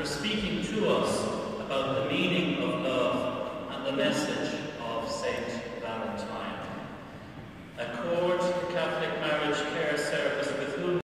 for speaking to us about the meaning of love and the message.